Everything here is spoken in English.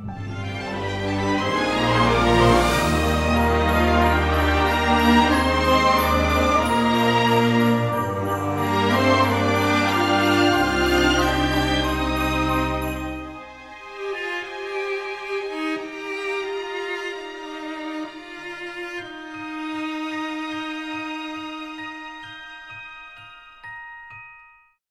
Mm.